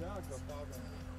第二个发展。